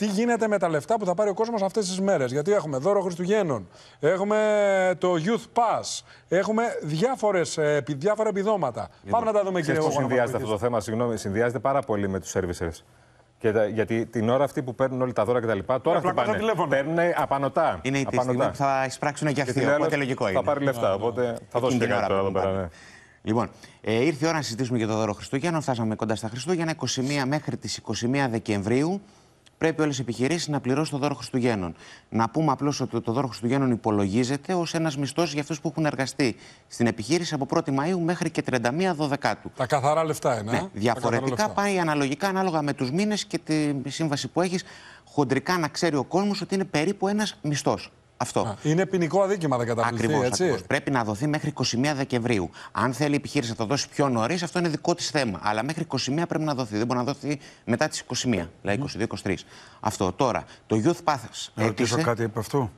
τι γίνεται με τα λεφτά που θα πάρει ο κόσμος αυτές τις μέρες; Γιατί έχουμε δώρο Χριστουγέννων, έχουμε το Youth Pass, έχουμε διάφορες, ε, διάφορα επιδόματα. Πάμε να τα δούμε, κύριε Πώ συνδυάζεται αυτό το θέμα, συγγνώμη, συνδυάζεται πάρα πολύ με τους servicers. Και τα, γιατί την ώρα αυτή που παίρνουν όλοι τα δώρα κτλ. Τώρα Ε, πλακώσα χτυπάνε. τηλέφωνο. Παίρνουν απανοτά. Είναι η απανοτά. στιγμή που θα εισπράξουν και αυτοί. τη λέω, Οπότε λογικό Θα είναι. πάρει λεφτά. Οπότε θα δώσει Εκείνη και την ώρα κάτι τώρα εδώ πρέπει να πέρα. πάρει. ναι. Λοιπόν, ε, ήρθε η ώρα να συζητήσουμε για το δώρο Χριστούγεννα. Φτάσαμε κοντά στα Χριστούγεννα. 21 μέχρι τις 21 Δεκεμβρίου πρέπει όλες οι επιχειρήσεις να πληρώσουν το δώρο Χριστουγέννων. Να πούμε απλώς ότι το δώρο Χριστουγέννων υπολογίζεται ως ένας μισθός για αυτούς που έχουν εργαστεί στην επιχείρηση από 1η Μαου μέχρι και 31 Δωδεκάτου. Τα καθαρά λεφτά είναι. ε; Ναι, Τα καθαρά διαφορετικά λεφτά. πάει αναλογικά ανάλογα με τους μήνες και τη σύμβαση που έχεις. Χοντρικά να ξέρει ο κόσμος ότι είναι περίπου ένας μισθός. Αυτό. Α, Είναι ποινικό αδίκημα, δεν καταπληκτεί, Ακριβώς. έτσι; Πρέπει να δοθεί μέχρι 21 Δεκεμβρίου. Αν θέλει η επιχείρηση να το δώσει πιο νωρίς, αυτό είναι δικό της θέμα. Αλλά μέχρι 21 πρέπει να δοθεί. Δεν μπορεί να δοθεί μετά τις 21, δηλαδή 22-23. Αυτό. Τώρα, το Youth Pass Να ρωτήσω έκλεισε. κάτι από αυτό.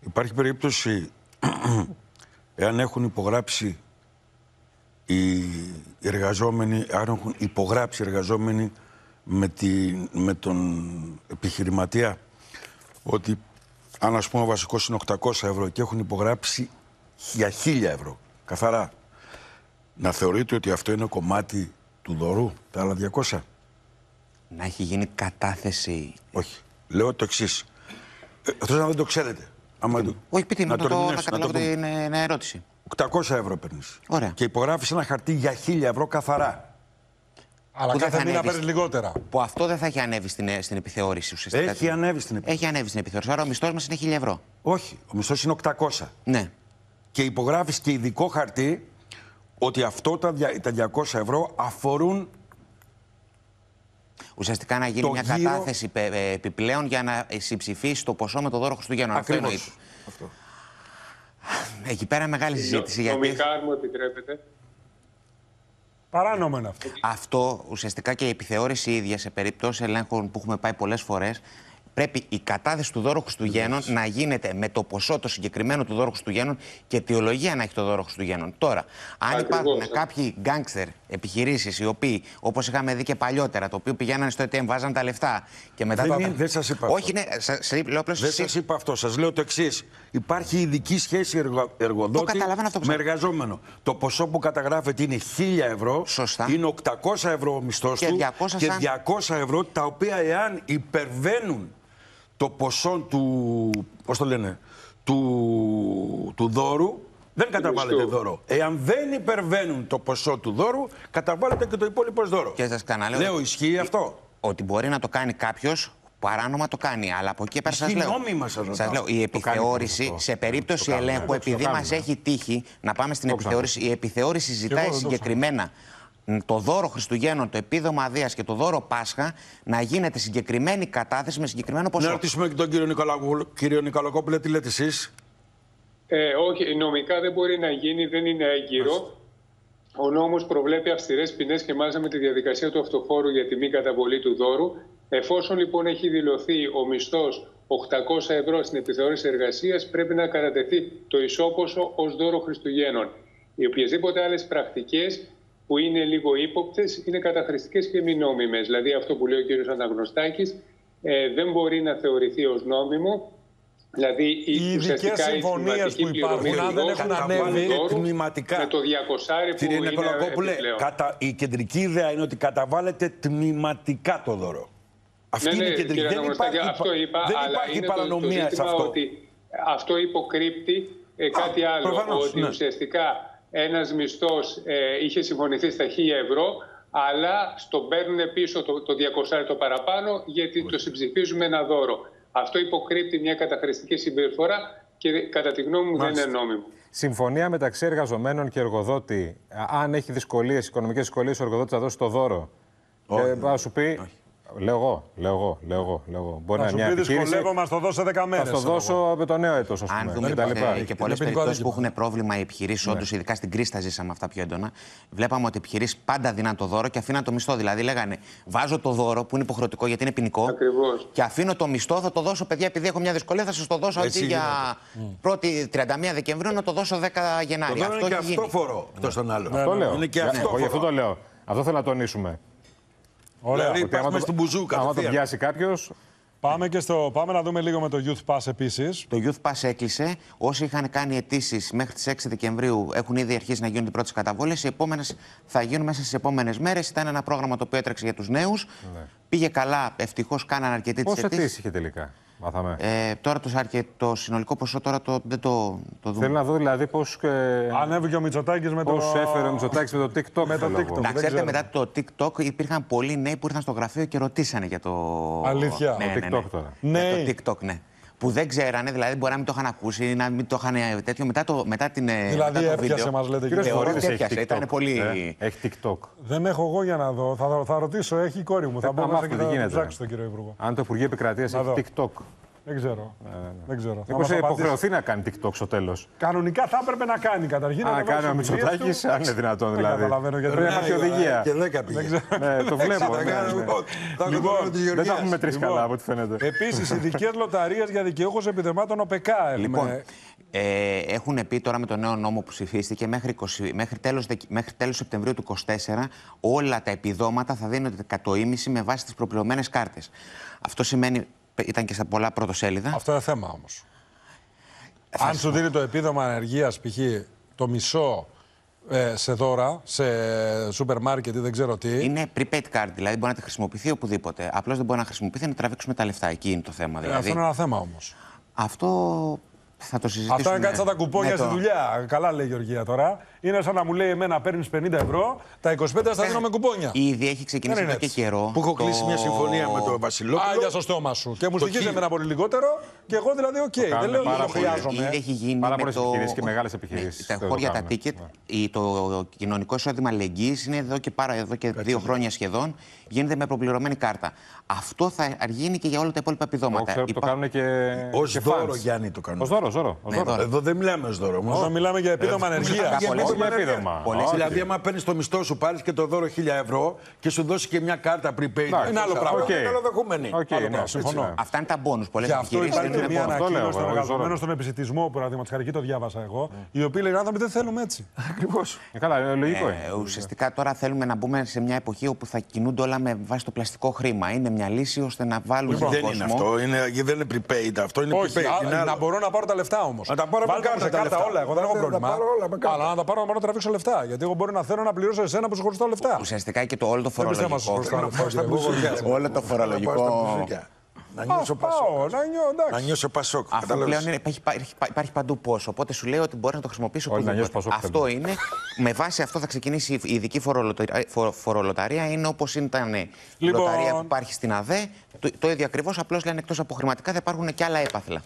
Υπάρχει περίπτωση, εάν έχουν υπογράψει οι εργαζόμενοι, αν έχουν υπογράψει οι εργαζόμενοι με, τη, με τον επιχειρηματία, ότι αν ας πούμε ο βασικός είναι 800 ευρώ και έχουν υπογράψει για 1000 ευρώ, καθαρά, να θεωρείτε ότι αυτό είναι κομμάτι του δωρού, τα άλλα 200. Να έχει γίνει κατάθεση. Όχι. Λέω το εξής. Ε, αυτό να δεν το ξέρετε. Άμα το- Όχι, πείτε μου, να, το, να ερμηνεύσω, να καταλάβω το την πούμε. ε, νέα ερώτηση. 800 ευρώ παίρνεις. Ωραία. Και υπογράφεις ένα χαρτί για 1000 ευρώ καθαρά. Αλλά Που δεν κάθε θα μήνα ανέβεις. παίρνεις λιγότερα. Που αυτό δεν θα έχει ανέβει στην, ε, στην επιθεώρηση ουσιαστικά. Έχει ανέβει στην επιχείρηση. Έχει ανέβει στην επιθεώρηση. Άρα ο μισθός μας είναι 1000 ευρώ. Όχι. Ο μισθός είναι 800. Ναι. Και υπογράφεις και ειδικό χαρτί ότι αυτό τα, δια- τα 200 ευρώ αφορούν. Ουσιαστικά να γίνει Το μια γύρο- κατάθεση πε- ε, επιπλέον για να συμψηφίσει το ποσό με το δώρο Χριστουγέννων. Αυτό Ακριβώς. εννοείται. Αυτό. Εκεί πέρα μεγάλη συζήτηση. Γιατί Νομικά, αν μου επιτρέπετε. Παράνομο είναι αυτό. αυτό ουσιαστικά και η επιθεώρηση ίδια σε περιπτώσεις ελέγχων που έχουμε πάει πολλές φορές. Πρέπει η κατάθεση του δώρου Χριστουγέννων να γίνεται με το ποσό το συγκεκριμένο του δώρου Χριστουγέννων και αιτιολογία να έχει το δώρο Χριστουγέννων. Τώρα, αν Ακριβώς, υπάρχουν ε. κάποιοι γκάγκστερ επιχειρήσεις οι οποίοι, όπως είχαμε δει και παλιότερα, το οποίο πηγαίνανε στο ATM, βάζαν τα λεφτά και μετά. Δεν τα- είναι- δεν σας είπα Όχι, αυτό. ναι, σα, σα, λέω απλώς Δεν εσύ- σας είπα αυτό. Σας λέω το εξής. Υπάρχει ειδική σχέση εργο- εργοδότη καταλαβαίνω αυτό που με σας- εργαζόμενο. Το ποσό που καταγράφεται είναι 1000 ευρώ. Σωστά. Είναι 800 ευρώ ο μισθός Και του. 200 και σαν- 200 ευρώ τα οποία εάν υπερβαίνουν το ποσό του. Πώς το λένε. Του, του δώρου. Δεν καταβάλλεται μισθού. δώρο. Εάν δεν υπερβαίνουν το ποσό του δώρου, καταβάλλεται και το υπόλοιπο δώρο. Και σας ξαναλέω- Λέω, ισχύει αυτό. ότι μπορεί να το κάνει κάποιος. Παράνομα το κάνει, αλλά από εκεί πέρα σας Ισχύει λέω. νόμιμα, σας ρωτάω. λέω, η επιθεώρηση σε περίπτωση ελέγχου, επειδή μας έχει τύχει να πάμε στην επιθεώρηση, η επιθεώρηση ζητάει εγώ δεν το συγκεκριμένα το δώρο Χριστουγέννων, το επίδομα Αδεία και το δώρο Πάσχα να γίνεται συγκεκριμένη κατάθεση με συγκεκριμένο Να ποσό. ρωτήσουμε και τον κύριο, Νικολακόπουλο, κύριο Νικολακόπουλε, τι λέτε εσείς; Ε, όχι, νομικά δεν μπορεί να γίνει, δεν είναι έγκυρο. Ο νόμος προβλέπει αυστηρές ποινές και μάλιστα με τη διαδικασία του αυτοφόρου για τη μη καταβολή του δώρου. Εφόσον λοιπόν έχει δηλωθεί ο μισθός 800 ευρώ στην επιθεώρηση εργασίας, πρέπει να κατατεθεί το ισόποσο ως δώρο Χριστουγέννων. Οι οποιασδήποτε άλλες πρακτικές που είναι λίγο ύποπτες είναι καταχρηστικές και μη νόμιμες. Δηλαδή αυτό που λέει ο κ. Αναγνωστάκης ε, δεν μπορεί να θεωρηθεί ως νόμιμο Δηλαδή, η, Οι ειδικές ουσιαστικά η συμφωνίες τμηματική που υπάρχουν, πληρωμή αν του δεν δώρου έχουν καταβάλει ανέβει, δώρου τμηματικά. Με το 200 που Κύριε είναι Νικολακόπουλε, επιπλέον. κατα... η κεντρική ιδέα είναι ότι καταβάλλεται τμηματικά το δώρο. Αυτή Ναι, είναι ναι, η κεντρική. κύριε Δεν Αναγνωστάκη, υπάρχει, αυτό είπα, δεν αλλά υπάρχει είναι το- παρανομία το, σε ζήτημα αυτό. ότι αυτό υποκρύπτει ε, κάτι άλλο. προφανώς, ότι ναι. ουσιαστικά ένας μισθός ε, είχε συμφωνηθεί στα 1000 ευρώ, αλλά στον παίρνουν πίσω το, το 200 το παραπάνω, γιατί το συμψηφίζουμε ένα δώρο. Αυτό υποκρύπτει μια καταχρηστική συμπεριφορά και κατά τη γνώμη μου δεν είναι νόμιμο. Συμφωνία μεταξύ εργαζομένων και εργοδότη. Α, Αν έχει δυσκολίες, οικονομικές δυσκολίες, ο εργοδότης θα δώσει το δώρο. και θα σου πει. Λέω εγώ, λέω εγώ, λέω εγώ. Λέω εγώ. Μπορεί Θα να σου είναι μια πει επιχείρηση. δυσκολεύω, μας το δώσε 10 Θα μέρες. στο δώσω με το νέο έτος, ας Αν πούμε. δούμε και τα και, λοιπά. και πολλές ποινικό περιπτώσεις που αδίκημα. έχουν πρόβλημα οι επιχειρήσεις, όντως ειδικά στην κρίση τα ζήσαμε αυτά πιο έντονα. Βλέπαμε ότι οι επιχειρήσεις πάντα δίναν το δώρο και αφήναν το μισθό. Δηλαδή λέγανε Βάζω το δώρο που είναι υποχρεωτικό γιατί είναι ποινικό. Ακριβώς. Και αφήνω το μισθό, θα το δώσω, παιδιά, επειδή έχω μια δυσκολία, θα σας το δώσω Έτσι αντί για 1η 31 Δεκεμβρίου να το δώσω 10 Το Γενάρη. δώρο είναι και έχει γίνει. αυτό φορό εκτός των άλλων. Αυτό λέω. Είναι και Για- αυτό. Εγώ γι' αυτό φορό. το λέω. Αυτό θέλω να τονίσουμε. Ωραία. Δηλαδή, Ότι άμα πας το- στην μπουζού άμα το κατευθείαν. πιάσει κάποιο, Πάμε, και στο, πάμε να δούμε λίγο με το Youth Pass επίσης. Το Youth Pass έκλεισε. Όσοι είχαν κάνει αιτήσεις μέχρι τις 6 Δεκεμβρίου έχουν ήδη αρχίσει να γίνουν οι πρώτες καταβόλες. Οι επόμενες θα γίνουν μέσα στις επόμενες μέρες. Ήταν ένα πρόγραμμα το οποίο έτρεξε για τους νέους. Πήγε καλά. Ευτυχώς κάναν αρκετοί τις Πόσες αιτήσεις. αιτήσεις είχε τελικά, μάθαμε. Ε, τώρα το, αρκε- το συνολικό ποσό τώρα το, δεν το, το δούμε. Θέλω να δω δηλαδή πώς Ανέβηκε ο Μητσοτάκης με το. πώς έφερε ο Μητσοτάκης με το TikTok. Με το θέλω εγώ. TikTok. Να δεν ξέρετε, ξέρω. μετά το TikTok υπήρχαν πολλοί νέοι που ήρθαν στο γραφείο και ρωτήσανε για το. Αλήθεια, ναι, ο ναι, ναι. TikTok τώρα. Για Νέοι. το TikTok, ναι. Που δεν ξέρανε, δηλαδή μπορεί να μην το είχαν ακούσει ή να μην το είχαν ε, τέτοιο. Μετά, το, μετά την. ε, Δηλαδή μετά το έπιασε, βίντεο. μας λέτε, Κύριος κύριε. Θεωρώ ότι Βορύδης έχει έπιασε, TikTok. ήταν πολύ- Ε, Έχει TikTok. Δεν έχω εγώ για να δω. Θα, θα ρωτήσω, έχει η κόρη μου. Θα Ε, μπω να μέσα μάθουμε και τι θα γίνεται. ψάξω τον κύριο Υπουργό. Αν το Υπουργείο Επικρατείας Να δω. έχει TikTok. Δεν ξέρω. Δεν ξέρω. Θα Μήπως μας απαντήσεις. υποχρεωθεί να κάνει TikTok στο τέλος. Κανονικά θα έπρεπε να κάνει καταρχήν. Α, να να κάνει ο ανεβάσει τις δουλειές Μητσοτάκης, του. αν είναι δυνατόν Δεν δηλαδή. καταλαβαίνω γιατί. Πρέπει να υπάρχει οδηγία. Και δέκα πήγε. Ναι, το βλέπω. Θα ναι, κάνω ναι. εγώ. Θα Λοιπόν, κάνω τη Δεν τα έχουμε Γεωργία. μετρήσει καλά από ό,τι φαίνεται. Επίσης, ειδικέ λοταρίες για δικαιούχους επιδεμάτων ΟΠΕΚΑ έχουμε. Λοιπόν, ε, έχουν πει τώρα με το νέο νόμο που ψηφίστηκε μέχρι, 20, μέχρι, τέλος, Δεκ- μέχρι τέλος Σεπτεμβρίου του 2024 όλα τα επιδόματα θα δίνονται κατ' το ίμιση με βάση τις προπληρωμένες κάρτες. Αυτό σημαίνει, ήταν και στα πολλά πρωτοσέλιδα, Αυτό είναι θέμα όμως. Αν σου δίνει το επίδομα ανεργίας, π.χ. το μισό ε, σε δώρα, σε σούπερ μάρκετ ή δεν ξέρω τι. είναι prepaid card, δηλαδή μπορεί να τη χρησιμοποιηθεί οπουδήποτε. Απλώς δεν μπορεί να χρησιμοποιηθεί να τραβήξουμε τα λεφτά. Εκεί είναι το θέμα. Ε, Δηλαδή. Αυτό είναι ένα θέμα όμως. Αυτό θα το συζητήσουμε. Αυτό είναι κάτι σαν τα κουπόνια με στη το- δουλειά. Καλά λέει η Γεωργία τώρα. Είναι σαν να μου λέει εμένα παίρνεις 50 ευρώ, τα 25 θα στα δίνω με κουπόνια. Ήδη έχει ξεκινήσει Δεν είναι εδώ και έτσι. καιρό. Που έχω το- κλείσει μια συμφωνία με τον Α, Βασιλόπουλο. για στο στόμα σου. Και μου Το στοιχίζει χίλιο. εμένα πολύ λιγότερο και εγώ δηλαδή, οκ. Δεν κάνουν λέω ότι πάρα το πολύ. χρειάζομαι. Ήδη έχει γίνει Πάρα με πολλές το... επιχειρήσεις και μεγάλες Ναι, επιχειρήσεις τα το χώρια, τα κάνουν. ticket, η- το κοινωνικό εισόδημα αλληλεγγύης είναι εδώ και, πάρα, εδώ και δύο χρόνια σχεδόν, γίνεται με προπληρωμένη κάρτα. Αυτό θα γίνει και για όλα τα υπόλοιπα Εγώ επιδόματα. ξέρω ότι το Υπά- κάνουν και. Ω και δώρο, fans. Γιάννη, το κάνουν. Ως δώρο, ως δώρο. ως Ναι, δώρο. δώρο. Εδώ δεν μιλάμε ω δώρο. όμως. Εδώ μιλάμε για επίδομα ανεργίας. για Όχι για ανεργίας. επίδομα. Πολλές Όχι. Δηλαδή, άμα παίρνεις το μισθό σου, πάρεις και το δώρο 1000 ευρώ και σου δώσεις και μια κάρτα prepaid. Είναι άλλο πράγμα. Οκ. Είναι καλοδεχούμενη. Οκ, Άλλο ναι, πράγμα, συμφωνώ. έτσι, ναι. Αυτά είναι τα μπόνους. Πολλές Γι' αυτό επιχειρήσεις υπάρχει και είναι μια μπόνους. αυτό λέω, ανακοίνωση των εγώ, εργαζομένων Ζώρο. στον επισητισμό, παραδείγματο χάρη, εκεί το διάβασα εγώ, οι οποίοι λένε άνθρωποι δεν θέλουμε έτσι. Ε, Καλά, ε, λογικό Ε, είναι. ουσιαστικά τώρα θέλουμε να μπούμε σε μια εποχή όπου θα κινούνται όλα με βάση το πλαστικό χρήμα. Είναι μια λύση ώστε να βάλουμε Δεν τον είναι κόσμο. αυτό. Είναι, δεν είναι prepaid. Αυτό είναι Όχι, prepaid. α, είναι άλλο. να μπορώ να πάρω τα λεφτά όμως. Να τα πάρω με κάρτα σε τα κάρτα λεφτά. όλα. Εγώ δεν έχω Να τα πρόβλημα. πάρω όλα με κάρτα. Αλλά να τα πάρω να μπορώ να τραβήξω λεφτά. Γιατί εγώ μπορεί να θέλω να πληρώσω εσένα που σου χωριστώ λεφτά. Ουσιαστικά και το όλο το Δεν πιστεύω να σου φορολογικό. χρωστάω λεφτά. Στα μπουζούκια. Όλο το Να πάω στα φορολογικό. μπουζούκια. Να Α, νιώσω πασόκ. πάω, να νιώ, Να εντάξει. νιώσω πασόκ. Αυτό Κατάλαβες. πλέον είναι, υπάρχει, υπάρχει, υπάρχει παντού πώ. Οπότε σου λέει ότι μπορείς να το χρησιμοποιήσεις Όλοι να οπουδήποτε. νιώσεις Πασόκ Αυτό είναι. με βάση αυτό θα ξεκινήσει η ειδική φορολοταρία. φο- φορολοταρία. Είναι όπως ήταν η Λοιπόν. λοταρία που υπάρχει στην ΑΔΕ. Το, το ίδιο ακριβώς. Απλώς λένε εκτός από χρηματικά θα υπάρχουν και άλλα έπαθλα.